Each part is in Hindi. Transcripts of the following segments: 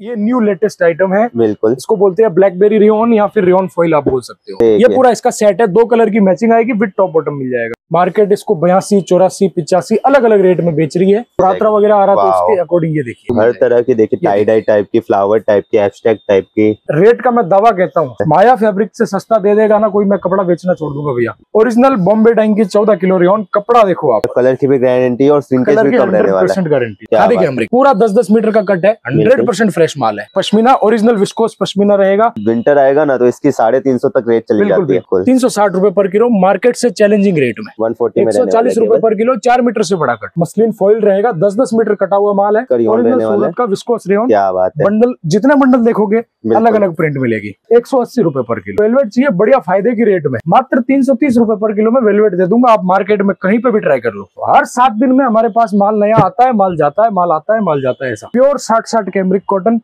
ये न्यू लेटेस्ट आइटम है। बिल्कुल। इसको बोलते हैं ब्लैकबेरी रियोन या फिर रियोन फॉइल आप बोल सकते हो। ये पूरा इसका सेट है दो कलर की मैचिंग आएगी विद टॉप बॉटम मिल जाएगा। मार्केट इसको बयासी चौरासी पिचासी अलग अलग रेट में बेच रही है। रात्रा वगैरह आ रहा तो वाओ। उसके अकॉर्डिंग ये देखिए। हर तरह की देखिए टाई डाई टाइप की फ्लावर टाइप की एब्स्ट्रैक्ट टाइप की। रेट का मैं दावा कहता हूँ। माया फैब्रिक से सस्ता दे देगा ना कोई मैं कपड़ा बेचना छोड़ दूँगा भैया। ओरिजिनल बॉम्बे डाइंग की चौदह किलो रियोन कपड़ा देखो आप। कलर की भी गारंटी और है। गारंटी पूरा दस दस मीटर का कट है हंड्रेड परसेंट फ्रेश माल है। पश्मीना ओरिजिनल विस्कोस पश्मीना रहेगा। विंटर आएगा ना तो इसकी साढ़े तीन सौ तक रेट चली जाती है तीन सौ साठ रूपए पर किलो मार्केट से चैलेंजिंग रेट में। वन फोर्टी में चालीस रूपए पर किलो चार मीटर से बड़ा कट। मसलिन फॉइल रहेगा दस दस मीटर कटा हुआ माल है। सूरत का विस्कोस रेयन क्या बात है। बंडल जितना बंडल देखोगे अलग अलग प्रिंट मिलेगी। एक सौ अस्सी रूपए पर किलो। वेलवेट चाहिए बढ़िया फ़ायदे की रेट में। मात्र तीन सौ तीस रूपए पर किलो में वेलवेट दे दूँगा। आप मार्केट में कहीं पे भी ट्राई कर लो। हर सात दिन में हमारे पास माल नया आता है माल जाता है माल आता है माल जाता है ऐसा। प्योर साठ साठ कैमरिक कॉटन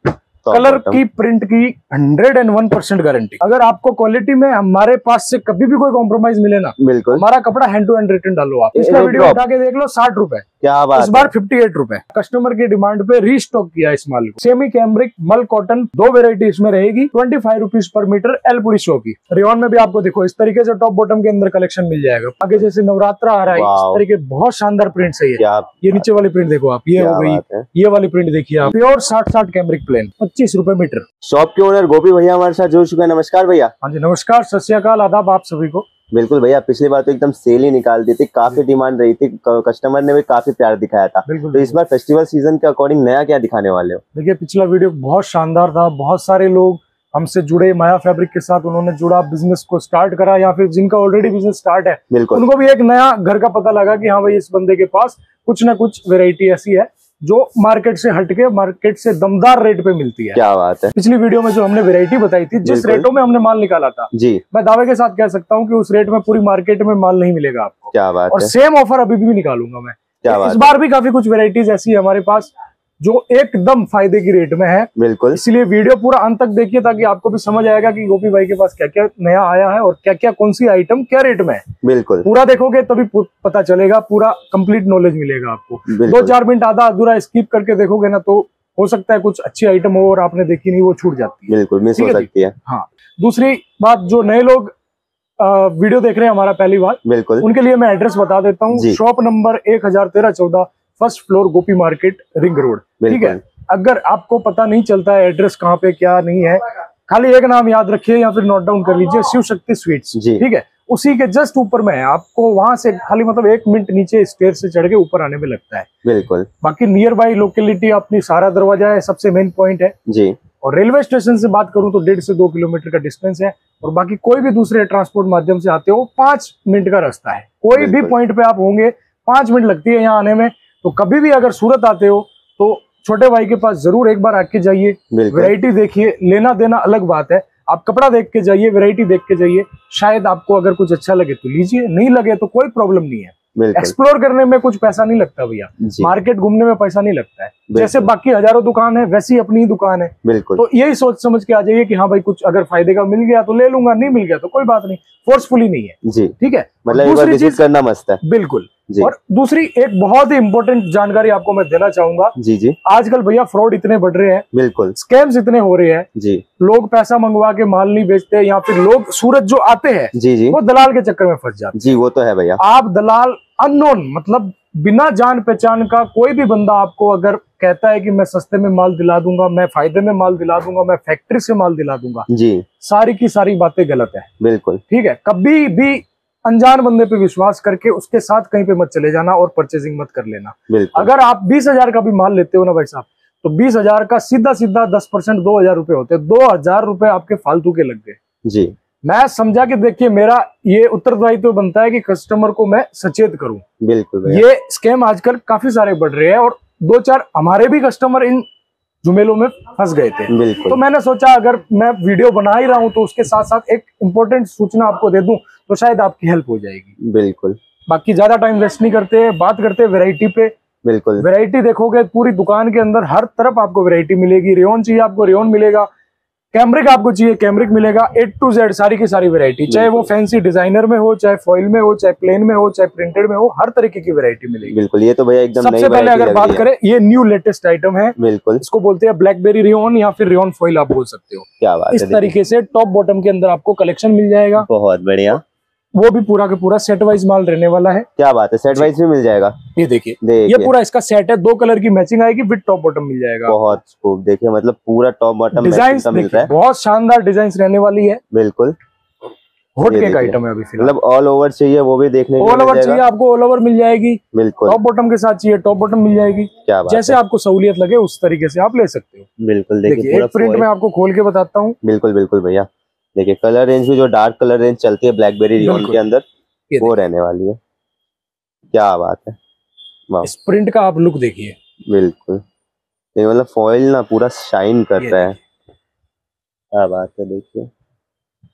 कलर की प्रिंट की hundred and one percent guarantee अगर आपको क्वालिटी में हमारे पास से कभी भी कोई कॉम्प्रोमाइज मिले ना बिल्कुल। हमारा कपड़ा हैंड टू हैंड रिटर्न डालो आप। इसका वीडियो उठा के देख लो साठ रूपए। क्या बात इस बार फिफ्टी एट रुपए। कस्टमर की डिमांड पे रीस्टॉक किया इस माल को। सेमी कैमरिक मल कॉटन दो वेरायटी इसमें रहेगी ट्वेंटी फाइव रुपीज़ पर मीटर एलपुरी शो की। रेन में भी आपको देखो इस तरीके से टॉप बॉटम के अंदर कलेक्शन मिल जाएगा। आगे जैसे नवरात्रा आ रहा है इस तरीके बहुत शानदार प्रिंट सही है ये। नीचे वाली प्रिंट देखो आप ये हो गई ये वाली प्रिंट देखिए आप। प्योर साठ साठ कैमरिक प्लेन पच्चीस रुपए मीटर। शॉप के ओनर गोपी भैया हमारे साथ जुड़ चुके हैं। नमस्कार भैया। हाँ जी नमस्कार सत आदाब आप सभी को। बिल्कुल भैया पिछली बार तो एकदम सेल ही निकाल दी थी। काफ़ी डिमांड रही थी कस्टमर ने भी काफ़ी प्यार दिखाया था। बिल्कुल तो इस बार फेस्टिवल सीज़न के अकॉर्डिंग नया क्या दिखाने वाले हो? देखिए पिछला वीडियो बहुत शानदार था। बहुत सारे लोग हमसे जुड़े माया फैब्रिक के साथ उन्होंने जुड़ा बिज़नेस को स्टार्ट करा या फिर जिनका ऑलरेडी बिज़नेस स्टार्ट है उनको भी एक नया घर का पता लगा कि हाँ भाई इस बंदे के पास कुछ ना कुछ वेराइटी ऐसी है। जो मार्केट से हटके मार्केट से दमदार रेट पे मिलती है। क्या बात है। पिछली वीडियो में जो हमने वेरायटी बताई थी जिस। रेटों में हमने माल निकाला था जी। मैं दावे के साथ कह सकता हूँ की उस रेट में पूरी मार्केट में माल नहीं मिलेगा आपको। क्या बात और है। सेम ऑफ़र अभी भी निकालूँगा मैं। क्या इस बात बार भी काफ़ी कुछ वेरायटीज ऐसी है हमारे पास जो एकदम फ़ायदे की रेट में है। बिल्कुल। इसलिए वीडियो पूरा अंत तक देखिए ताकि आपको भी समझ आएगा कि गोपी भाई के पास क्या क्या नया आया है और क्या क्या कौन सी आइटम क्या रेट में है। बिल्कुल। पूरा देखोगे तभी पता चलेगा पूरा कंप्लीट नॉलेज मिलेगा आपको। दो चार मिनट आधा अधूरा स्किप करके देखोगे ना तो हो सकता है कुछ अच्छी आइटम हो और आपने देखी नहीं वो छूट जाती है। बिल्कुल मिस हो सकती है। हाँ। दूसरी बात जो नए लोग अ, वीडियो देख रहे हैं हमारा पहली बार बिल्कुल। उनके लिए मैं एड्रेस बता देता हूँ। शॉप नंबर एक हज़ार तेरह चौदह। First floor Gopi market ring road. ठीक है? अगर आपको पता नहीं चलता है एड्रेस कहाँ पे क्या नहीं है खाली एक नाम याद रखिए या फिर नोट डाउन कर लीजिए शिव शक्ति स्वीट्स। ठीक है? उसी के जस्ट ऊपर में है। आपको वहाँ से खाली मतलब एक मिनट नीचे स्टेयर से चढ़ के ऊपर आने में लगता है। बिल्कुल। बाकी नियर बाई लोकेलिटी अपनी सारा दरवाज़ा है सबसे मेन पॉइंट है। जी। और रेलवे स्टेशन से बात करूँ तो डेढ़ से दो किलोमीटर का डिस्टेंस है। और बाकी कोई भी दूसरे ट्रांसपोर्ट माध्यम से आते हो पाँच मिनट का रास्ता है। कोई भी पॉइंट पे आप होंगे पाँच मिनट लगती है यहाँ आने में। तो कभी भी अगर सूरत आते हो तो छोटे भाई के पास ज़रूर एक बार आके जाइए। वैरायटी देखिए लेना देना अलग बात है। आप कपड़ा देख के जाइए वैरायटी देख के जाइए। शायद आपको अगर कुछ अच्छा लगे तो लीजिए नहीं लगे तो कोई प्रॉब्लम नहीं है। एक्सप्लोर करने में कुछ पैसा नहीं लगता भैया। मार्केट घूमने में पैसा नहीं लगता है। जैसे बाकी हज़ारों दुकान है वैसी अपनी ही दुकान है। बिल्कुल। तो यही सोच समझ के आ जाइए कि हाँ भाई कुछ अगर फ़ायदे का मिल गया तो ले लूँगा नहीं मिल गया तो कोई बात नहीं। फोर्सफुली नहीं है। जी। ठीक है? मतलब दूसरी चीज़ करना मस्त है। बिल्कुल। और दूसरी एक बहुत ही इंपॉर्टेंट जानकारी आपको मैं देना चाहूँगा। जी जी। आजकल भैया फ्रॉड इतने बढ़ रहे हैं। बिल्कुल। स्कैम्स इतने हो रहे हैं। जी। लोग पैसा मंगवा के माल नहीं बेचते या फिर लोग सूरत जो आते हैं जी जी। वो दलाल के चक्कर में फंस जाते जी वो तो है भैया। आप दलाल अननोन मतलब बिना जान पहचान का कोई भी बंदा आपको अगर कहता है कि मैं सस्ते में माल दिला दूँगा मैं फ़ायदे में माल दिला दूँगा मैं फैक्ट्री से माल दिला दूँगा जी। सारी की सारी बातें गलत है। बिल्कुल। ठीक है कभी भी अनजान बंदे पे विश्वास करके उसके साथ कहीं पे मत चले जाना और परचेजिंग मत कर लेना। अगर आप बीस हज़ार का भी माल लेते हो ना भाई साहब तो बीस हज़ार का सीधा सीधा दस परसेंट दो हज़ार रुपए होते दो हज़ार रुपए आपके फालतू के लग गए। जी। मैं समझा कि देखिए मेरा ये उत्तरदायित्व तो बनता है कि कस्टमर को मैं सचेत करूँ। बिल्कुल ये स्कैम आजकल काफ़ी सारे बढ़ रहे हैं और दो चार हमारे भी कस्टमर इन जुमेलों में फंस गए थे। तो मैंने सोचा अगर मैं वीडियो बना ही रहा हूँ तो उसके साथ साथ एक इम्पोर्टेंट सूचना आपको दे दूँ तो शायद आपकी हेल्प हो जाएगी। बिल्कुल। बाकी ज़्यादा टाइम वेस्ट नहीं करते बात करते वैरायटी पे। बिल्कुल। वैरायटी देखोगे पूरी दुकान के अंदर हर तरफ़ आपको वैरायटी मिलेगी। रेयन चाहिए आपको रेयन मिलेगा। कैमरिक आपको चाहिए कैमरिक मिलेगा। ए टू जेड सारी की सारी वेरायटी चाहे वो फैंसी डिज़ाइनर में हो चाहे फॉइल में हो चाहे प्लेन में हो चाहे प्रिंटेड में हो हर तरीके की वेरायटी मिलेगी। बिल्कुल ये तो भैया एकदम सबसे पहले अगर बात करें ये न्यू लेटेस्ट आइटम है। बिल्कुल। इसको बोलते हैं ब्लैकबेरी रियोन या फिर रियोन फॉइल आप बोल सकते हो। क्या बात इस तरीके से टॉप बॉटम के अंदर आपको कलेक्शन मिल जाएगा। बहुत बढ़िया। वो भी पूरा का पूरा सेट वाइज माल रहने वाला है। क्या बात है सेट। वाइज भी मिल जाएगा? ये देखिए ये पूरा इसका सेट है दो कलर की मैचिंग आएगी विद टॉप बॉटम मिल जाएगा। बहुत खूब देखिए मतलब पूरा टॉप बॉटम डिज़ाइन मिल रहा है। बहुत शानदार डिज़ाइन रहने वाली है। बिल्कुल। आइटम है अभी मतलब ऑल ओवर चाहिए वो भी देखने ऑल ओवर चाहिए आपको ऑल ओवर मिल जाएगी। बिल्कुल। टॉप बॉटम के साथ चाहिए टॉप बॉटम मिल जाएगी। क्या बात जैसे है। आपको सहूलियत लगे उस तरीके से आप ले सकते हो। बिल्कुल देखिए देखिए एक प्रिंट में आपको खोल के बताता हूँ। बिल्कुल बिल्कुल भैया। देखिए कलर रेंज भी जो डार्क कलर रेंज चलती है ब्लैकबेरी रियोन। के अंदर वो रहने वाली है। क्या बात है। वाह। इस प्रिंट का आप लुक देखिए। बिल्कुल। ये मतलब फॉइल ना पूरा शाइन कर रहा है। क्या बात है देखिए।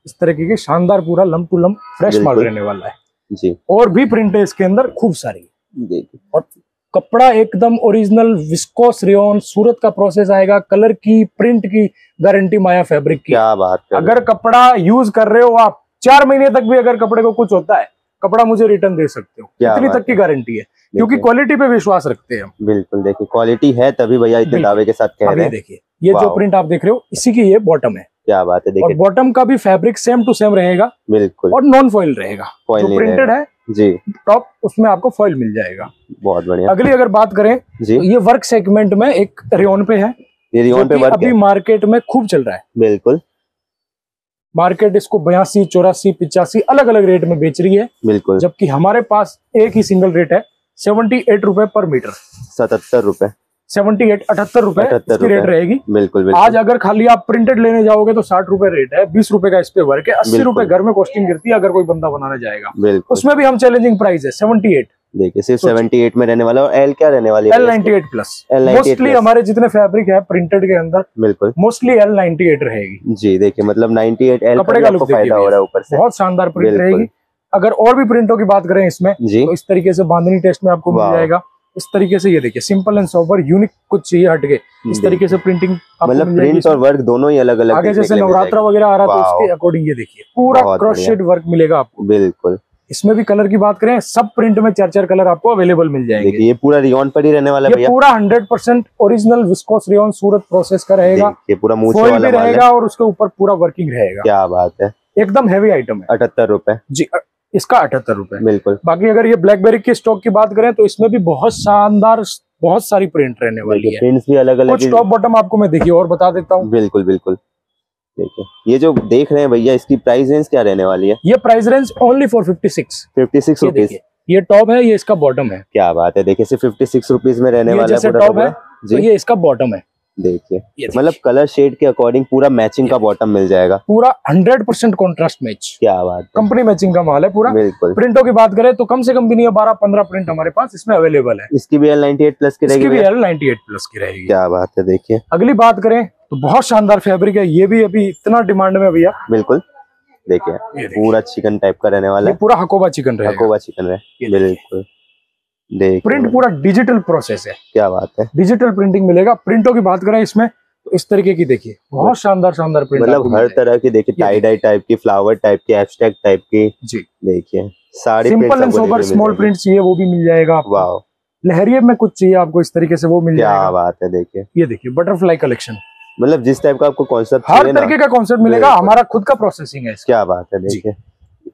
इस तरीके के शानदार पूरा लम टू लम फ्रेश माल रहने वाला है। जी। और भी प्रिंट है इसके अंदर खूब सारी। देखिए। कपड़ा एकदम ओरिजिनल विस्कोस रेयन सूरत का प्रोसेस आएगा कलर की प्रिंट की गारंटी माया फैब्रिक की। क्या बात कर अगर कपड़ा यूज़ कर रहे हो आप चार महीने तक भी अगर कपड़े को कुछ होता है कपड़ा मुझे रिटर्न दे सकते हो। इतनी तक की गारंटी है। क्योंकि क्वालिटी पे विश्वास रखते हैं हम। बिल्कुल देखिए क्वालिटी है तभी भैया इतने दावे के साथ कह रहे हैं। देखिए ये जो प्रिंट आप देख रहे हो इसी की ये बॉटम है। क्या बात है देखिए। बॉटम का भी फैब्रिक सेम टू सेम रहेगा बिल्कुल। और नॉन फॉइल रहेगा। जो प्रिंटेड है जी। टॉप उसमें आपको फॉइल मिल जाएगा। बहुत बढ़िया। अगली अगर बात करें जी। तो ये वर्क सेगमेंट में एक रेन पे है ये जो रियोन पे वर्क अभी मार्केट में खूब चल रहा है। बिल्कुल। मार्केट इसको बयासी चौरासी पिचासी अलग अलग रेट में बेच रही है बिल्कुल। जबकि हमारे पास एक ही सिंगल रेट है सेवेंटी एट रुपए पर मीटर। सतहत्तर रुपए। सेवेंटी एट अठहत्तर रुपए 78 रेट रहेगी। बिल्कुल आज अगर खाली आप प्रिंटेड लेने जाओगे तो साठ रुपए रेट है बीस रुपए का इस पे वर्क है अस्सी। रुपए घर में कॉस्टिंग गिरती है अगर कोई बंदा बनाने जाएगा। उसमें भी हम चैलेंजिंग प्राइस है सेवेंटी एट देखिए सिर्फ़ सोचिए। 78 में रहने वाला और एल क्या रहने वाली है? L ninety eight plus L98 mostly हमारे जितने फैब्रिक है प्रिंटेड के अंदर बिल्कुल। मोस्टली एल नाइनटी एट रहेगी। जी देखिए मतलब 98 एल कपड़े का फ़ायदा हो रहा है ऊपर से। बहुत शानदार प्रिंट रहेगी। अगर और भी प्रिंटों की बात करें इसमें जी। तो इस तरीके से बांधनी टेस्ट में आपको मिल जाएगा। इस तरीके से ये देखिए सिंपल एंड सोबर यूनिक कुछ चाहिए हटके इस तरीके से प्रिंटिंग मतलब प्रिंट और वर्क दोनों ही अलग अलग आगे जैसे नवरात्रा वगैरह आ रहा है तो उसके अकॉर्डिंग ये देखिए पूरा क्रॉशेड वर्क मिलेगा आपको। बिल्कुल। इसमें भी कलर की बात करें सब प्रिंट में चार चार कलर आपको अवेलेबल मिल जाएँगे। ये पूरा रियोन पर ही रहने वाला है ये पूरा hundred percent original viscose rayon Surat process का रहेगा। देखिए पूरा फॉइल वाला भी रहेगा और उसके ऊपर पूरा वर्किंग रहेगा। क्या बात है। एकदम हैवी आइटम है। अठहत्तर रुपए। जी इसका अठहत्तर रुपए। बिल्कुल। बाकी अगर ये ब्लैकबेरी के स्टॉक की बात करें तो इसमें भी बहुत शानदार बहुत सारी प्रिंट रहने वाली है। प्रिंट्स भी अलग अलग कुछ टॉप बॉटम आपको मैं देखिए और बता देता हूँ। बिल्कुल बिल्कुल। देखिए ये जो देख रहे हैं भैया इसकी प्राइस रेंज क्या रहने वाली है? ये price range only for fifty six fifty six rupees ये टॉप है ये इसका बॉटम है। क्या बात है देखिए सिर्फ़ फिफ्टी सिक्स रुपीज़ में रहने वाला है टॉप है तो ये इसका बॉटम है। देखिए। मतलब कलर शेड के अकॉर्डिंग पूरा मैचिंग का बॉटम मिल जाएगा। पूरा हंड्रेड परसेंट कॉन्ट्रास्ट मैच क्या बात कंपनी मैचिंग का माल है पूरा। बिल्कुल। प्रिंटों की बात करें तो कम से कम भी नहीं बारह पंद्रह प्रिंट हमारे पास इसमें अवेलेबल है। इसकी भी एल नाइनटी एट प्लस की रहेगी भी एल नाइनटी एट प्लस की रहेगी। क्या बात है देखिए। अगली बात करें तो बहुत शानदार फैब्रिक है ये भी अभी इतना डिमांड में भैया। बिल्कुल। देखिए ये देखिए। पूरा चिकन टाइप का रहने वाला है। पूरा हकोबा चिकन हकोबा चिकन ये है बिल्कुल। प्रिंट पूरा डिजिटल प्रोसेस है। क्या बात है। डिजिटल प्रिंटिंग मिलेगा। प्रिंटों की बात करें इसमें तो इस तरीके की देखिए बहुत शानदार शानदार प्रिंट मतलब हर तरह की देखिए टाई डाई टाइप की फ्लावर टाइप की एब्स्ट्रैक्ट टाइप की जी। देखिए sari simple and sober small print चाहिए वो भी मिल जाएगा आपको। वाह लहरिये में कुछ चाहिए आपको इस तरीके से वो मिल जाएगा। क्या बात है देखिए। ये देखिए बटरफ्लाई कलेक्शन मतलब जिस टाइप का आपको कॉन्सेप्ट हर तरीके का कॉन्सेप्ट मिलेगा हमारा खुद का प्रोसेसिंग है क्या बात है। देखिए।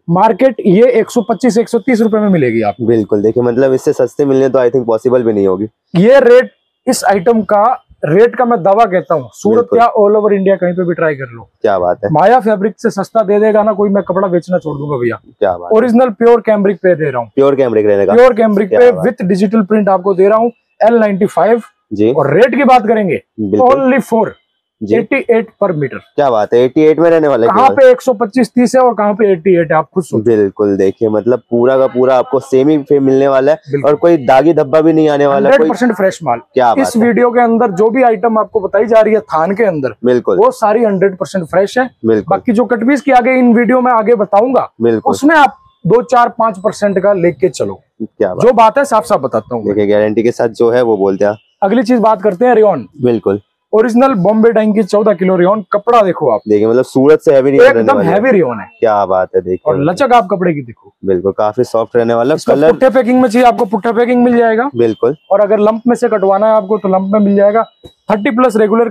मार्केट ये 125 130 रुपए में मिलेगी आपको। बिल्कुल देखिए मतलब इससे सस्ते मिलने तो आई थिंक पॉसिबल भी नहीं होगी। ये रेट इस आइटम का रेट का मैं दावा कहता हूँ सूरत या ऑल ओवर इंडिया कहीं पे भी ट्राई कर लो। क्या बात है। माया फैब्रिक से सस्ता दे देगा ना कोई मैं कपड़ा बेचना छोड़ दूँगा भैया। क्या बात ओरिजिनल प्योर कैम्ब्रिक पे दे रहा हूँ। प्योर कैमरे रहने का। प्योर कैम्ब्रिक पे विथ डिजिटल प्रिंट आपको दे रहा हूँ एल नाइनटी फाइव जी। और रेट की बात करेंगे ओनली फोर जी। एटी एट पर मीटर। क्या बात है 88 में रहने वाला कहाँ। पे 125 30 है और कहाँ पे 88 है आप खुद सोचो। बिल्कुल देखिए मतलब पूरा का पूरा आपको सेम ही मिलने वाला है और कोई दागी धब्बा भी नहीं आने वाला है परसेंट फ्रेश माल। क्या इस वीडियो के अंदर जो भी आइटम आपको बताई जा रही है थान के अंदर बिल्कुल। वो सारी हंड्रेड परसेंट फ्रेश है। बाकी जो कटपीस की आगे इन वीडियो में आगे बताऊँगा बिल्कुल। उसमें आप दो चार पाँच परसेंट का लेके चलो। क्या बात जो बात है साफ़ साफ़ बताता हूँ गारंटी के साथ जो है वो बोलते हैं। अगली चीज़ बात करते हैं रेयन बिल्कुल। ओरिजिनल बॉम्बे डाइंग की चौदह किलो रियोन कपड़ा देखो आप। देखिए मतलब सूरत से हैवी एकदम हैवी रियोन है। क्या बात है देखिए। और लचक आप कपड़े की देखो। बिल्कुल काफ़ी सॉफ्ट रहने वाला। कलर पुट्ठे पैकिंग में चाहिए आपको पुट्ठा पैकिंग मिल जाएगा। बिल्कुल। और अगर लंप में से कटवाना है आपको तो लंप में मिल जाएगा। थर्टी प्लस रेगुलर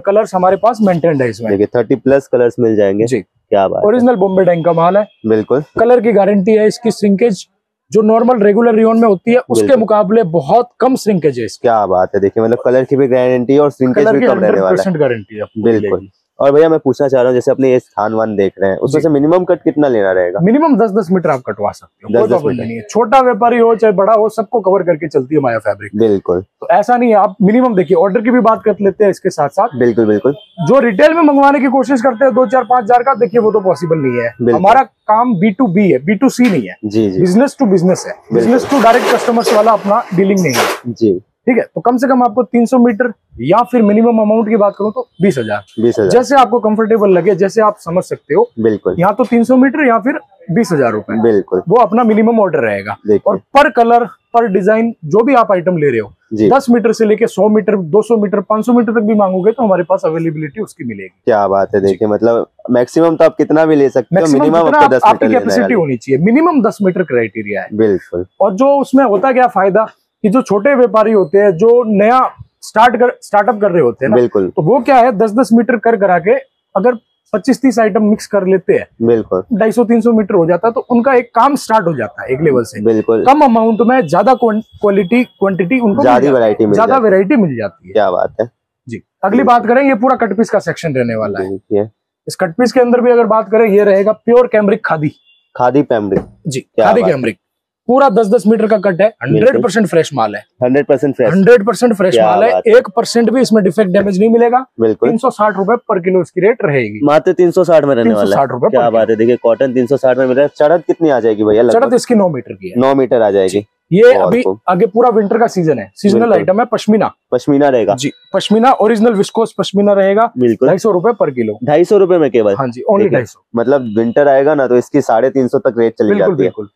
कलर्स हमारे पास मेंटेन्ड है इसमें। देखिए थर्टी प्लस कलर्स मिल जाएँगे। जी। क्या बात ओरिजिनल बॉम्बे डाइंग का माल है। बिल्कुल। कलर की गारंटी है इसकी श्रिंकेज जो नॉर्मल रेगुलर रियोन में होती है उसके मुकाबले बहुत कम श्रिंकेज है क्या बात है देखिए मतलब कलर की भी गारंटी और श्रिंकेज भी कम रहने वाला है। गारंटी है बिल्कुल। और भैया मैं पूछना चाह रहा हूँ जैसे अपने ये स्थान वन देख रहे हैं उसमें से मिनिमम कट कितना लेना रहेगा? मिनिमम दस दस मीटर आप कटवा सकते हो 10 कोई मीटर। प्रॉब्लम नहीं है। छोटा व्यापारी हो चाहे बड़ा हो सबको कवर करके चलती है माया फैब्रिक बिल्कुल। तो ऐसा नहीं है आप मिनिमम देखिए ऑर्डर की भी बात कर लेते हैं इसके साथ साथ बिल्कुल बिल्कुल। जो रिटेल में मंगवाने की कोशिश करते हैं दो चार पाँच हज़ार का देखिए वो तो पॉसिबल नहीं है। हमारा काम बी टू बी है बी टू सी नहीं है। जी जी। बिज़नेस टू बिज़नेस है। बिज़नेस टू डायरेक्ट कस्टमर्स वाला अपना डीलिंग नहीं है। जी। ठीक है? तो कम से कम आपको 300 मीटर या फिर मिनिमम अमाउंट की बात करूँ तो बीस हज़ार। बीस हज़ार। जैसे आपको कंफर्टेबल लगे जैसे आप समझ सकते हो बिल्कुल। यहाँ तो 300 मीटर या फिर बीस हज़ार रुपए। बिल्कुल। वो अपना मिनिमम ऑर्डर रहेगा। और पर कलर पर डिज़ाइन जो भी आप आइटम ले रहे हो 10 मीटर से लेके 100 मीटर 200 मीटर 500 मीटर तक भी मांगोगे तो हमारे पास अवेलेबिलिटी उसकी मिलेगी। क्या बात है देखिए मतलब मैक्सिमम तो आप कितना भी ले सकते हो मिनिमम आपको दस आपकी मीटर लेना कैपेसिटी होनी चाहिए। मिनिमम 10 मीटर क्राइटेरिया है। बिल्कुल। और जो उसमें होता क्या फ़ायदा? कि जो छोटे व्यापारी होते हैं जो नया स्टार्ट कर स्टार्टअप कर रहे होते हैं बिल्कुल। तो वो क्या है दस दस मीटर कर करा के अगर पच्चीस तीस आइटम मिक्स कर लेते हैं बिल्कुल। ढाई सौ तीन सौ मीटर हो जाता है तो उनका एक काम स्टार्ट हो जाता है एक लेवल से। बिल्कुल। कम अमाउंट में ज़्यादा क्वालिटी क्वांटिटी उनको ज़्यादा। वैरायटी मिल ज़्यादा है। वेरायटी मिल जाती है। क्या बात है। जी। अगली बात करें ये पूरा कटपीस का सेक्शन रहने वाला है। इस कटपीस के अंदर भी अगर बात करें ये रहेगा प्योर कैमरिक खादी। खादी पैम्ब्रिक जी खादी कैमरिक पूरा दस दस मीटर का कट है। हंड्रेड परसेंट फ्रेश माल है। Hundred percent fresh. Hundred percent fresh माल है। एक परसेंट भी इसमें डिफेक्ट डैमेज नहीं मिलेगा। बिल्कुल। तीन सौ साठ रुपए पर किलो इसकी रेट रहेगी। मात्र तीन सौ साठ में रहने वाला साठ रुपए क्या बात है। देखिए कॉटन तीन सौ साठ में मिल रहा है। चढ़त कितनी आ जाएगी भैया? चढ़त इसकी नौ मीटर की नौ मीटर आ जाएगी। ये अभी आगे पूरा विंटर का सीज़न है। सीजनल आइटम है पश्मीना। पश्मीना रहेगा। जी पश्मीना ओरिजिनल विस्कोस पश्मीना रहेगा। बिल्कुल। ढाई सौ रुपए पर किलो। ढाई सौ रुपए में केवल। हाँ जी ओनली ढाई सौ। मतलब विंटर आएगा ना तो इसकी साढ़े तीन सौ तक रेट चली बिल्कुल जाती है। बिल्कुल।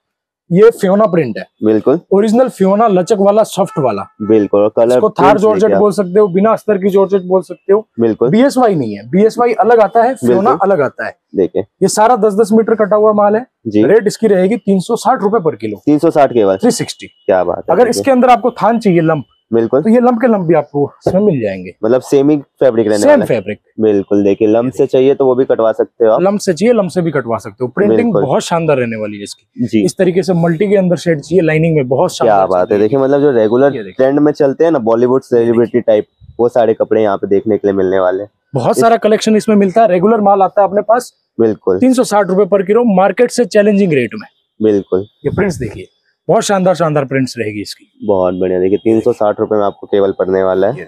ये फ्योना प्रिंट है। बिल्कुल। ओरिजिनल फ्योना लचक वाला सॉफ्ट वाला। बिल्कुल कलर इसको थार जॉर्जेट बोल सकते हो बिना अस्तर की जॉर्जेट बोल सकते हो। बिल्कुल। बीएसवाई नहीं है। बीएसवाई अलग आता है फ्योना अलग आता है। देखिए ये सारा दस दस मीटर कटा हुआ माल है। जी। रेट इसकी रहेगी तीन सौ साठ रूपए पर किलो। तीन सौ साठ केवल थ्री सिक्सटी क्या बात अगर इसके अंदर आपको थान चाहिए लंप बिल्कुल। तो ये लंप के लंप भी आपको इसमें मिल जाएँगे। मतलब सेमी फैब्रिक रहने सेम फैब्रिक बिल्कुल देखिए लम से चाहिए तो वो भी कटवा सकते हो लंप से चाहिए लंप से भी कटवा सकते हो। प्रिंटिंग बहुत शानदार रहने वाली है इसकी। जी। इस तरीके से मल्टी के अंदर शेड चाहिए लाइनिंग में बहुत क्या बात है। देखिए मतलब जो रेगुलर ट्रेंड में चलते हैं ना बॉलीवुड सेलिब्रिटी टाइप वो सारे कपड़े यहाँ पे देखने के लिए मिलने वाले बहुत सारा कलेक्शन इसमें मिलता है। रेगुलर माल आता है अपने पास। बिल्कुल। तीन सौ साठ रुपए पर किलो मार्केट से चैलेंजिंग रेट में। बिल्कुल। ये प्रिंट्स देखिए। बहुत शानदार शानदार प्रिंट्स रहेगी इसकी। बहुत बढ़िया देखिए तीन सौ साठ रुपए में आपको केवल पड़ने वाला है।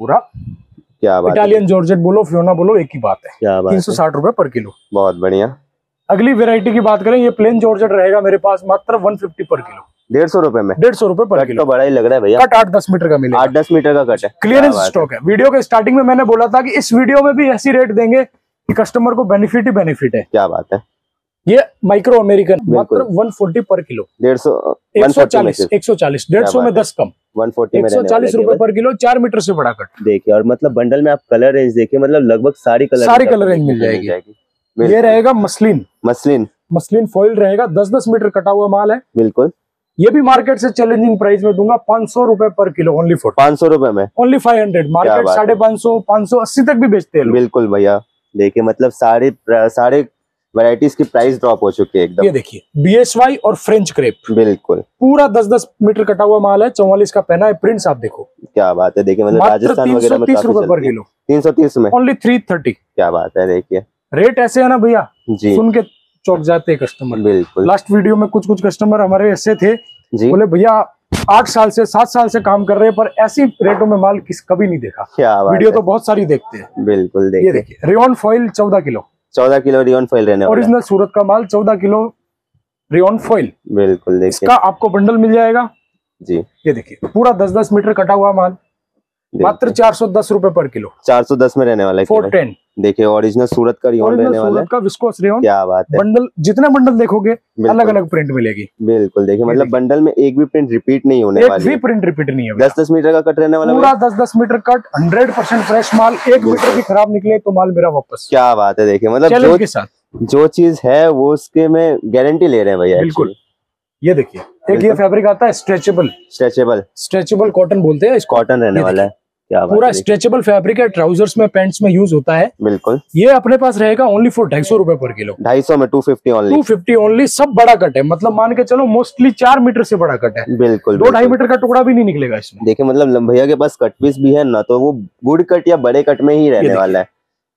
पूरा। क्या बात इटालियन जॉर्जेट बोलो फ्योना बोलो एक ही बात है। क्या बात तीन सौ साठ रुपए पर किलो। बहुत बढ़िया। अगली वेरायटी की बात करें ये प्लेन जॉर्जेट रहेगा मेरे पास मात्र वन फिफ्टी पर किलो। डेढ़ सौ रुपए में? डेढ़ सौ रुपए पर किलो। तो बड़ा ही लग रहा है भैया। कट आठ दस मीटर का मिलेगा। आठ दस मीटर का कट है। क्लियरेंस। स्टॉक है। वीडियो के स्टार्टिंग में मैंने बोला था कि इस वीडियो में भी ऐसी रेट देंगे कि कस्टमर को बेनिफिट ही बेनिफिट है। क्या बात है। ये माइक्रो अमेरिकन मात्र वन फोर्टी पर किलो। डेढ़ सौ एक सौ चालीस एक सौ चालीस। डेढ़ सौ में दस कम। वन फोर्टी में एक सौ चालीस रुपए। पर किलो चार मीटर से बड़ा कट देखिए और मतलब बंडल में आप कलर रेंज देखिए मतलब लगभग सारी कलर सारी कलर रेंज मिल जाएगी। ये रहेगा मसलिन मसलिन मसलिन फॉइल रहेगा दस दस मीटर कटा हुआ माल है। बिल्कुल। ये भी मार्केट से चैलेंजिंग प्राइस में दूँगा पाँच सौ रुपए पर किलो ओनली फॉर पाँच सौ रुपए में। ओनली फाइव हंड्रेड मार्केट साढ़े। पाँच सौ पाँच सौ अस्सी तक भी बेचते हैं बिल्कुल भैया। देखिए मतलब सारे सारे वैरायटीज की प्राइस ड्रॉप हो चुकी है ये देखिए बीएसवाई और फ्रेंच क्रेप बिल्कुल। पूरा दस दस मीटर कटा हुआ माल है चौवालीस का पहना है प्रिंट्स आप देखो। क्या बात है देखिए मतलब राजस्थान वगैरह में तीस रुपए पर किलो। तीन सौ तीस में? ओनली थ्री थर्टी क्या बात है देखिए। रेट ऐसे है ना भैया? जी। सुन के चौक जाते हैं कस्टमर बिल्कुल। लास्ट वीडियो में कुछ कुछ कस्टमर हमारे ऐसे थे। जी। बोले भैया आठ साल से सात साल से काम कर रहे हैं पर ऐसी रेटों में माल किस कभी नहीं देखा। क्या वीडियो तो बहुत सारी देखते हैं। बिल्कुल ये देखिए। रियोन फॉइल चौदह किलो। चौदह किलो रियोन फॉइल रहने ओरिजिनल सूरत का माल चौदह किलो रियोन फॉइल। बिल्कुल देखिए। इसका आपको बंडल मिल जाएगा। जी। ये देखिए पूरा दस दस मीटर कटा हुआ माल मात्र चार सौ दस रूपए पर किलो। चार सौ दस में रहने वाला है। फोर टेन देखिए ओरिजिनल सूरत का रियोन रहने वाला है। का विस्कोस रेयन क्या बात है। बंडल जितने बंडल देखोगे अलग अलग प्रिंट मिलेगी। बिल्कुल देखिए मतलब बंडल में एक भी प्रिंट रिपीट नहीं होने एक वाली भी प्रिंट रिपीट नहीं है भैया। दस दस मीटर का कट रहने वाला पूरा दस दस metre cut hundred percent fresh माल एक मीटर भी खराब निकले तो माल मेरा वापस। क्या बात है देखिये मतलब जो के साथ। जो चीज़ है वो उसके में गारंटी ले रहे हैं भैया बिल्कुल। ये देखिए एक ये। फैब्रिक आता है स्ट्रेचेबल स्ट्रेचेबल स्ट्रेचेबल कॉटन बोलते हैं इसको। कॉटन रहने वाला है। पूरा स्ट्रेचेबल फैब्रिक है ट्राउजर्स में पैंट्स में यूज़ होता है। बिल्कुल। ये अपने पास रहेगा ओनली फॉर ढाई सौ रुपए पर किलो। ढाई सौ में two fifty only two fifty only सब बड़ा कट है। मतलब मान के चलो मोस्टली चार मीटर से बड़ा कट है। बिल्कुल दो ढाई मीटर का टुकड़ा भी नहीं निकलेगा इसमें। देखिए मतलब भैया के पास कट पीस भी है ना तो वो गुड कट या बड़े कट में ही रहने वाला है।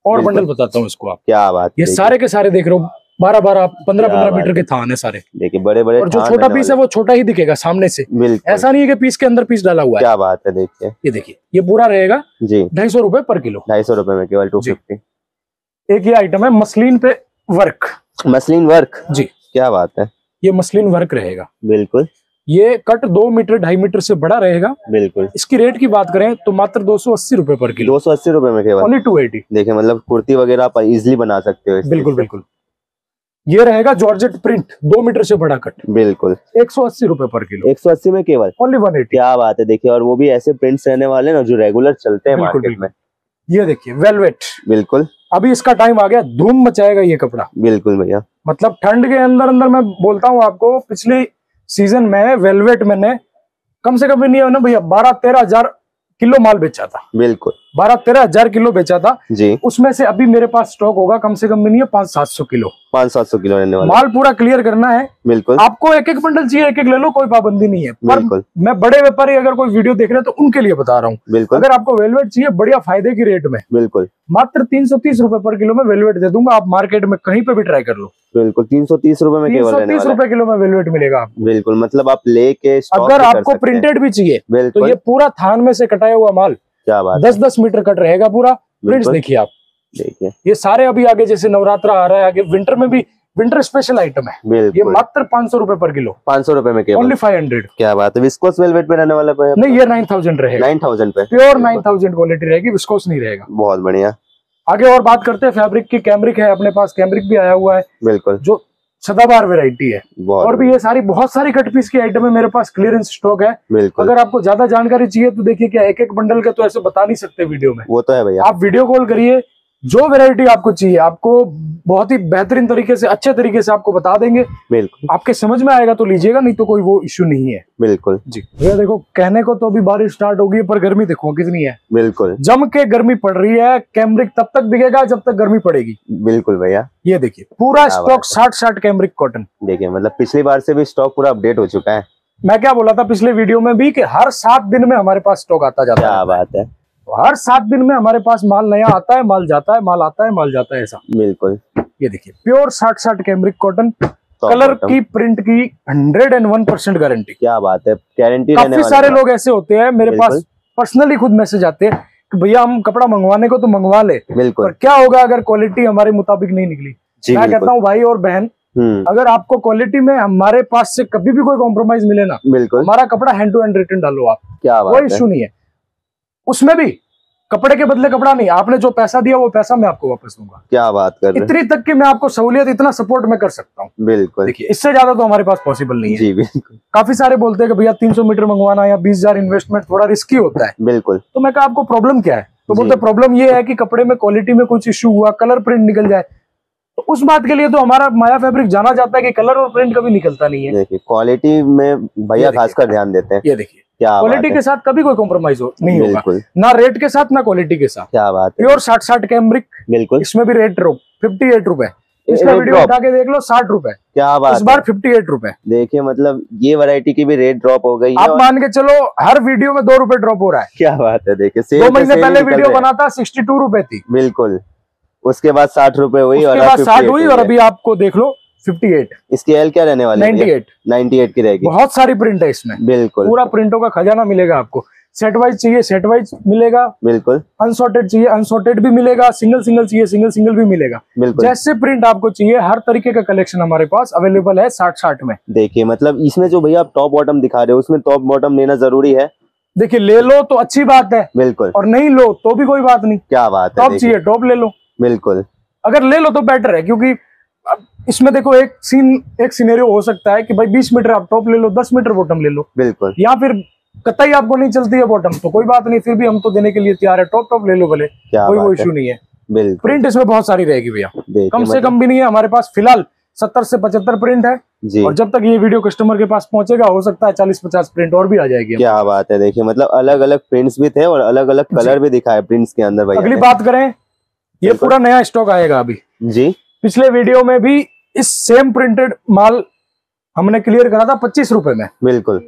और। बंडल बताता हूँ इसको आप क्या बात ये सारे के सारे देख रहे हो बारह बारह पंद्रह पंद्रह मीटर के थान है सारे। देखिए बड़े बड़े और जो छोटा पीस है वो छोटा ही दिखेगा सामने से। ऐसा नहीं है कि पीस के अंदर पीस डाला हुआ है। क्या बात है देखिए। ये देखिए ये पूरा रहेगा जी। ढाई सौ रुपए पर किलो। ढाई सौ रुपए में केवल टू फिफ्टी एक ये आइटम है मसलिन पे वर्क मसलिन वर्क जी। क्या बात है। ये मसलिन वर्क रहेगा। बिल्कुल। ये कट दो मीटर ढाई मीटर से बड़ा रहेगा। बिल्कुल। इसकी रेट की बात करें तो मात्र दो सौ अस्सी रुपए पर किलो। दो सौ अस्सी रुपए में केवल। ओनली टू एटी देखिए मतलब कुर्ती वगैरह आप इजिली बना सकते हो बिल्कुल बिल्कुल। ये रहेगा जॉर्जेट प्रिंट दो मीटर से बड़ा कट। बिल्कुल। एक सौ अस्सी रुपए पर किलो। एक सौ अस्सी में केवल? ओनली वन एटी क्या बात है देखिए और वो भी ऐसे प्रिंट्स रहने वाले ना जो रेगुलर चलते हैं मार्केट में। ये देखिए वेलवेट बिल्कुल। अभी इसका टाइम आ गया धूम मचाएगा ये कपड़ा। बिल्कुल भैया। मतलब ठंड के अंदर अंदर मैं बोलता हूँ आपको पिछले सीज़न में वेलवेट मैंने कम से कम नहीं ना भैया बारह तेरह हज़ार किलो माल बेचा था। बिल्कुल। बारह तेरह हज़ार किलो बेचा था। जी। उसमें से अभी मेरे पास स्टॉक होगा कम से कम है पाँच सात सौ किलो। पाँच सात सौ किलो रहने वाला। माल पूरा क्लियर करना है। बिल्कुल। आपको एक एक बंडल चाहिए एक एक ले लो कोई पाबंदी नहीं है। पर मैं बड़े व्यापारी अगर कोई वीडियो देख रहे हैं तो उनके लिए बता रहा हूँ। बिल्कुल। अगर आपको वेलवेट चाहिए बढ़िया फ़ायदे की रेट में। बिल्कुल। मात्र तीन सौ तीस रुपए पर किलो में वेलवेट दे दूँगा। आप मार्केट में कहीं पे भी ट्राई कर लो। बिल्कुल। तीन सौ तीस रुपए में तीन केवल सौ तीस रुपए किलो में वेलवेट मिलेगा आपको। बिल्कुल। मतलब आप लेके अगर आपको प्रिंटेड भी चाहिए तो ये पूरा थान में से कटाया हुआ माल क्या बात दस दस मीटर कट रहेगा पूरा। प्रिंट्स देखिए आप। देखिए। ये सारे अभी आगे जैसे नवरात्रा आ रहा है आगे विंटर में भी विंटर स्पेशल आइटम है। ये मात्र पाँच सौ रुपए पर किलो। पाँच सौ रुपए में ओनली फाइव हंड्रेड क्या बात है। विस्कोस वेलवेट पे रहने वाला है? नहीं ये नाइन थाउज़ेंड रहेगा। नाइन थाउज़ेंड पे। प्योर नाइन थाउज़ेंड क्वालिटी रहेगी विस्कोस नहीं रहेगा। बहुत बढ़िया। आगे और बात करते हैं फैब्रिक की कैमरिक है अपने पास कैमरिक भी आया हुआ है। बिल्कुल। जो सदाबार वेराइटी है। और भी ये सारी बहुत सारी कट पीस की आइटम है मेरे पास क्लियरेंस स्टॉक है। अगर आपको ज़्यादा जानकारी चाहिए तो देखिए क्या एक एक बंडल का तो ऐसे बता नहीं सकते वीडियो में। वो तो है भैया। आप वीडियो कॉल करिए जो वैरायटी आपको चाहिए आपको बहुत ही बेहतरीन तरीके से अच्छे तरीके से आपको बता देंगे। बिल्कुल। आपके समझ में आएगा तो लीजिएगा नहीं तो कोई वो इश्यू नहीं है। बिल्कुल। जी। भैया देखो कहने को तो अभी बारिश स्टार्ट होगी पर गर्मी देखो कितनी है। बिल्कुल। जम के गर्मी पड़ रही है कैमरिक तब तक बिकेगा जब तक गर्मी पड़ेगी। बिल्कुल भैया। ये देखिए पूरा स्टॉक साठ साठ कैमरिक कॉटन देखिये मतलब पिछली बार से भी स्टॉक पूरा अपडेट हो चुका है। मैं क्या बोला था पिछले वीडियो में भी कि हर सात दिन में हमारे पास स्टॉक आता जाता क्या है बात है। हर सात दिन में हमारे पास माल नया आता है माल जाता है माल आता है माल जाता है ऐसा। बिल्कुल। ये देखिए प्योर साठ साठ कैमरिक कॉटन कलर की प्रिंट की hundred and one percent guarantee. क्या बात है गारंटी काफ़ी सारे। लोग ऐसे होते हैं मेरे पास पर्सनली खुद मैसेज आते हैं कि भैया हम कपड़ा मंगवाने को तो मंगवा ले पर बिल्कुल क्या होगा अगर क्वालिटी हमारे मुताबिक नहीं निकली? मैं कहता हूँ भाई और बहन हम्म। अगर आपको क्वालिटी में हमारे पास से कभी भी कोई कॉम्प्रोमाइज मिले ना बिल्कुल। हमारा कपड़ा हैंड टू हैंड रिटर्न डालो आप। क्या कोई इश्यू नहीं है। उसमें भी कपड़े के बदले कपड़ा नहीं आपने जो पैसा दिया वो पैसा मैं आपको वापस दूँगा। क्या बात कर रहे हैं। इतनी तक की मैं आपको सहूलियत इतना सपोर्ट मैं कर सकता हूँ। बिल्कुल। देखिए इससे ज़्यादा तो हमारे पास पॉसिबल नहीं है। जी बिल्कुल। काफ़ी सारे बोलते हैं कि भैया 300 मीटर मंगवाना या 20000 इन्वेस्टमेंट थोड़ा रिस्की होता है। बिल्कुल। तो मैं कहा आपको प्रॉब्लम क्या है? तो। बोलते प्रॉब्लम ये है कि कपड़े में क्वालिटी में कुछ इश्यू हुआ कलर प्रिंट निकल जाए। तो उस बात के लिए तो हमारा माया फैब्रिक जाना जाता है कि कलर और प्रिंट कभी निकलता नहीं है। क्वालिटी में भैया खासकर ध्यान देते हैं। ये देखिए। क्वालिटी के साथ कभी कोई कॉम्प्रोमाइज हो नहीं होगा। ना रेट के साथ ना क्वालिटी के साथ। क्या बात प्योर साठ साठ कैमरिक बिल्कुल। इसमें भी रेट ड्रॉप फिफ्टी एट रूपए इसका वीडियो उठा के देख लो साठ रूपए। क्या बात इस बार फिफ्टी एट रुपए। देखिए मतलब ये वैरायटी की भी रेट ड्रॉप हो गई आप और मान के चलो हर वीडियो में दो रुपए ड्रॉप हो रहा है। क्या बात है देखिए दो महीने पहले वीडियो बना था सिक्सटी टू रुपए थी। बिल्कुल। उसके बाद साठ रुपए हुई और साठ हुई और अभी आपको देख लो फिफ्टी एट इसकी एल क्या रहने वाली नाइनटी है एट नाइनटी एट की रहेगी। बहुत सारी प्रिंट है इसमें। बिल्कुल। पूरा प्रिंटों का खजाना मिलेगा आपको। सेट वाइज चाहिए सेट वाइज मिलेगा। बिल्कुल। अनसॉर्टेड चाहिए अनसॉर्टेड भी मिलेगा। सिंगल सिंगल चाहिए सिंगल सिंगल भी मिलेगा। बिल्कुल। जैसे प्रिंट आपको चाहिए हर तरीके का कलेक्शन हमारे पास अवेलेबल है साठ साठ में। देखिए मतलब इसमें जो भैया आप टॉप बॉटम दिखा रहे हो उसमें टॉप बॉटम लेना ज़रूरी है। देखिए ले लो तो अच्छी बात है। बिल्कुल। और नहीं लो तो भी कोई बात नहीं। क्या बात है टॉप चाहिए टॉप ले लो। बिल्कुल। अगर ले लो तो बेटर है क्योंकि इसमें देखो एक सीन एक सिनेरियो हो सकता है कि भाई 20 मीटर आप टॉप ले लो 10 मीटर बॉटम ले लो। बिल्कुल। या फिर कतई आपको नहीं चलती है बॉटम तो कोई बात नहीं फिर भी हम तो देने के लिए तैयार है। टॉप टॉप ले लो भले कोई वो बात है। इशू नहीं है। बिल्कुल। प्रिंट इसमें बहुत सारी रहेगी भैया। कम से मतलब- कम भी नहीं है हमारे पास फ़िलहाल सत्तर से पचहत्तर प्रिंट है। और जब तक ये वीडियो कस्टमर के पास पहुंचेगा हो सकता है चालीस पचास प्रिंट और भी आ जाएगी। क्या बात है देखिए मतलब अलग अलग प्रिंट्स भी थे और अलग अलग कलर भी दिखाए प्रिंट्स के अंदर भैया अगली बात करें ये पूरा नया स्टॉक आएगा अभी। जी। पिछले वीडियो में भी इस सेम प्रिंटेड माल हमने क्लियर करा था पच्चीस रूपए में। बिल्कुल।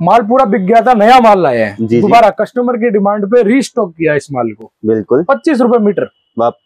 माल पूरा बिक गया था नया माल लाया है। दोबारा कस्टमर की डिमांड पे रीस्टॉक किया इस माल को। बिल्कुल। पच्चीस रुपए मीटर।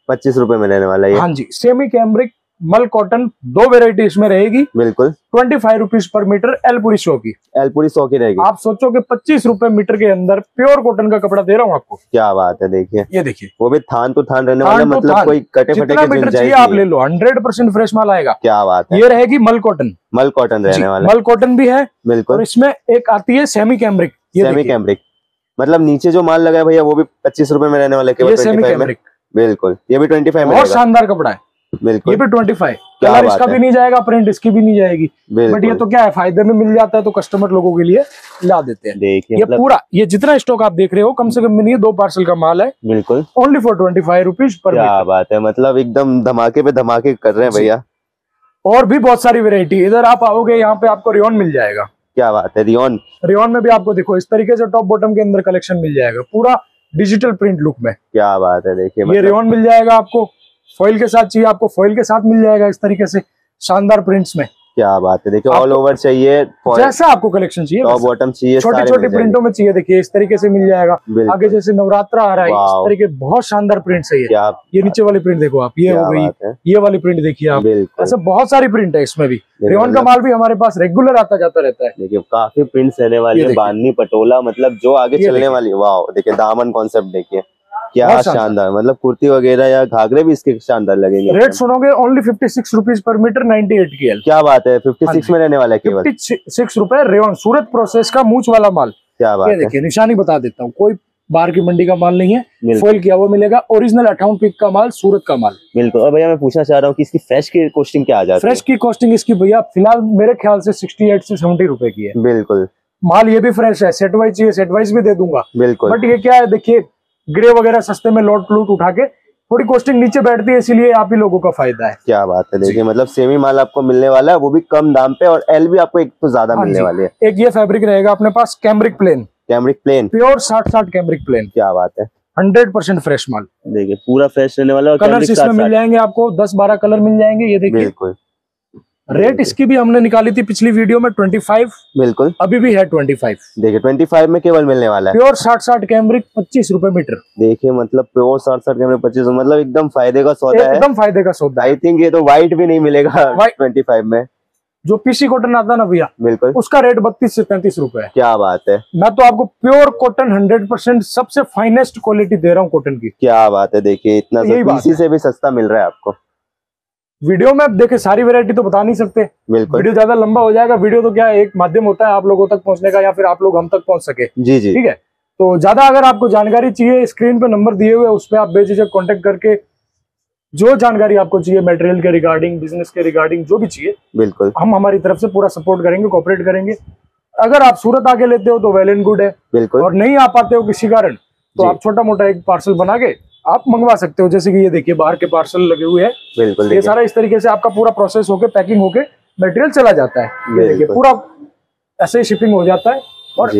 पच्चीस रुपए में लेने वाला है हाँ जी सेमी कैमरिक मल कॉटन दो वेराइटी इसमें रहेगी। बिल्कुल। Twenty five rupees per metre L पूरी शो की। एल पूरी सौ की रहेगी। आप सोचो कि पच्चीस रुपए मीटर के अंदर प्योर कॉटन का कपड़ा दे रहा हूँ आपको। क्या बात है देखिए। ये देखिए। वो भी थान तो थान रहने वाला तो मतलब थान। कोई कटे फटे के मीटर चाहिए आप ले लो हंड्रेड परसेंट फ्रेश माल आएगा। क्या बात है। ये रहेगी मल कॉटन। मल कॉटन रहने वाला मल कॉटन भी है बिल्कुल। इसमें एक आती है सेमी कैमरिक सेमी कैमरिक मतलब नीचे जो माल लगा है भैया वो भी पच्चीस रुपए में रहने वाला है बिल्कुल। ये भी ट्वेंटी फाइव में शानदार कपड़ा है। ये भी ट्वेंटी फाइव कलर इसका भी नहीं जाएगा प्रिंट इसकी भी नहीं जाएगी। बट ये तो क्या है फ़ायदे में मिल जाता है तो कस्टमर लोगों के लिए ला देते हैं। देखिए ये मतलब पूरा ये जितना स्टॉक आप देख रहे हो कम से कम नहीं दो पार्सल का माल है। बिल्कुल। Only for twenty five rupees per क्या बात है मतलब एकदम धमाके पे धमाके कर रहे हैं भैया। और भी बहुत सारी वेरायटी इधर आप आओगे यहाँ पे आपको रियोन मिल जाएगा। क्या बात है रियोन रियोन में भी आपको देखो इस तरीके से टॉप बॉटम के अंदर कलेक्शन मिल जाएगा। पूरा डिजिटल प्रिंट लुक में। क्या बात है देखिए ये मतलब रियोन मिल जाएगा आपको। फॉइल के साथ चाहिए आपको फॉइल के साथ मिल जाएगा इस तरीके से शानदार प्रिंट्स में। क्या बात है देखिए ऑल ओवर चाहिए जैसा आपको कलेक्शन चाहिए टॉप। बॉटम चाहिए छोटी छोटी। प्रिंटों में चाहिए देखिए इस तरीके से मिल जाएगा। आगे जैसे नवरात्रा आ रहा है इस तरीके बहुत शानदार प्रिंट है ये। ये नीचे वाली प्रिंट देखो आप ये हो गई ये वाली प्रिंट देखिए आप। ऐसे बहुत सारी प्रिंट है इसमें भी। रेवन का माल भी हमारे पास रेगुलर आता जाता रहता है। देखिए काफ़ी प्रिंट्स रहने वाली है। बांधनी पटोला मतलब जो आगे चलने वाली वाह देखिए दामन कॉन्सेप्ट देखिए। क्या शानदार। मतलब कुर्ती वगैरह या घाघरे भी इसके शानदार लगेंगे रेट सुनोगे only fifty six rupees per metre ninety eight की क्या बात है फिफ्टी हाँ सिक्स में रहने वाला है केवल। सिक्स रुपए रेवन सूरत प्रोसेस का मूछ वाला माल। क्या बात देखिए निशानी बता देता हूँ कोई बाहर की मंडी का माल नहीं है फॉइल किया हुआ मिलेगा ओरिजिनल अठाउन पिक का माल सूरत का माल। बिल्कुल और भैया मैं पूछना चाह रहा हूँ कि इसकी फ्रेश की कॉस्टिंग क्या आ जाती फ्रेश की कॉस्टिंग इसकी भैया फ़िलहाल मेरे ख्याल से सिक्सटी एट से सेवेंटी रुपए की है। है बिल्कुल। माल ये भी फ्रेश है सेट वाइज चाहिए सेट वाइज भी दे दूँगा। बिल्कुल। बट ये क्या है देखिए ग्रे वगैरह सस्ते में लौट लूट उठा के थोड़ी कॉस्टिंग नीचे बैठती है इसीलिए आप ही लोगों का फ़ायदा है। क्या बात है देखिए मतलब सेमी माल आपको मिलने वाला है वो भी कम दाम पे और एल भी आपको एक तो ज़्यादा हाँ मिलने। वाली है। एक ये फैब्रिक रहेगा अपने पास cambric plain cambric plain pure साठ साठ कैमरिक प्लेन क्या बात है। हंड्रेड परसेंट फ्रेश माल। देखिए पूरा फ्रेश रहने वाला कलर इसमें मिल जाएँगे आपको दस बारह कलर मिल जाएँगे ये देखिए। बिल्कुल। रेट इसकी भी हमने निकाली थी पिछली वीडियो में ट्वेंटी फाइव बिल्कुल। अभी भी है ट्वेंटी फाइव देखिए ट्वेंटी फाइव में केवल मिलने वाला है। प्योर साठ साठ कैमरिक पच्चीस रुपए मीटर। देखिए मतलब प्योर साठ साठ कैमरे पच्चीस मतलब एकदम फ़ायदे का सौदा है। एकदम फ़ायदे का सौदा आई थिंक ये तो व्हाइट भी नहीं मिलेगा ट्वेंटी फाइव में। जो पीसी कॉटन आता है ना भैया बिल्कुल। उसका रेट बत्तीस से पैंतीस रूपए है। क्या बात है। मैं तो आपको प्योर कॉटन हंड्रेड परसेंट सबसे फाइनेस्ट क्वालिटी दे रहा हूँ कॉटन की। क्या बात है देखिए इतना बात इसी से भी सस्ता मिल रहा है आपको। वीडियो में आप देखे सारी वेरायटी तो बता नहीं सकते। वीडियो ज़्यादा लंबा हो जाएगा वीडियो तो क्या एक माध्यम होता है आप लोगों तक पहुँचने का या फिर आप लोग हम तक पहुँच सके। जी जी। ठीक है? तो ज़्यादा अगर आपको जानकारी चाहिए स्क्रीन पे नंबर दिए हुए उस पर आप बेझिझक कांटेक्ट करके जो जानकारी आपको चाहिए मटेरियल के रिगार्डिंग बिज़नेस के रिगार्डिंग जो भी चाहिए बिल्कुल। हम हमारी तरफ़ से पूरा सपोर्ट करेंगे कॉपरेट करेंगे। अगर आप सूरत आके लेते हो तो वेल एंड गुड है। बिल्कुल। और नहीं आ पाते हो किसी कारण तो आप छोटा मोटा एक पार्सल बना के आप मंगवा सकते हो जैसे कि ये देखिए बाहर के पार्सल लगे हुए हैं। बिल्कुल ये सारा इस तरीके से आपका पूरा प्रोसेस होके पैकिंग होके मटेरियल चला जाता है। देखिए पूरा ऐसे ही शिपिंग हो जाता है। और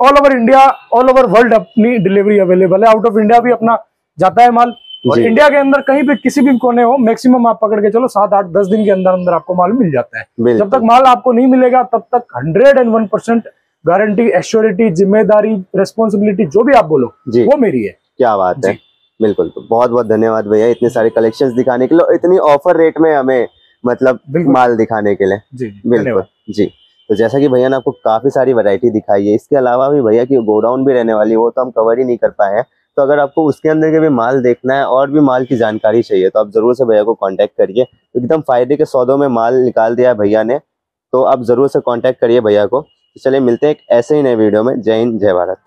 all over India all over world अपनी डिलीवरी अवेलेबल है। आउट ऑफ़ इंडिया भी अपना जाता है माल। और इंडिया के अंदर कहीं भी किसी भी कोने हो मैक्सिमम आप पकड़ के चलो सात आठ दस दिन के अंदर अंदर आपको माल मिल जाता है। जब तक माल आपको नहीं मिलेगा तब तक hundred and one percent guarantee assurity ज़िम्मेदारी रेस्पॉन्सिबिलिटी जो भी आप बोलो वो मेरी है। क्या बात है। बिल्कुल तो बहुत बहुत धन्यवाद भैया इतने सारे कलेक्शन दिखाने के लिए इतनी ऑफ़र रेट में हमें मतलब माल दिखाने के लिए। जी जी बिल्कुल जी। तो जैसा कि भैया ने आपको काफ़ी सारी वैरायटी दिखाई है इसके अलावा भी भैया की गोडाउन भी रहने वाली है वो तो हम कवर ही नहीं कर पाए हैं। तो अगर आपको उसके अंदर के भी माल देखना है और भी माल की जानकारी चाहिए तो आप ज़रूर से भैया को कांटेक्ट करिए। एकदम फ़ायदे के सौदों में माल निकाल दिया है भैया ने तो आप ज़रूर से कांटेक्ट करिए भैया को। तो चलिए मिलते हैं एक ऐसे ही नए वीडियो में। जय हिंद जय भारत।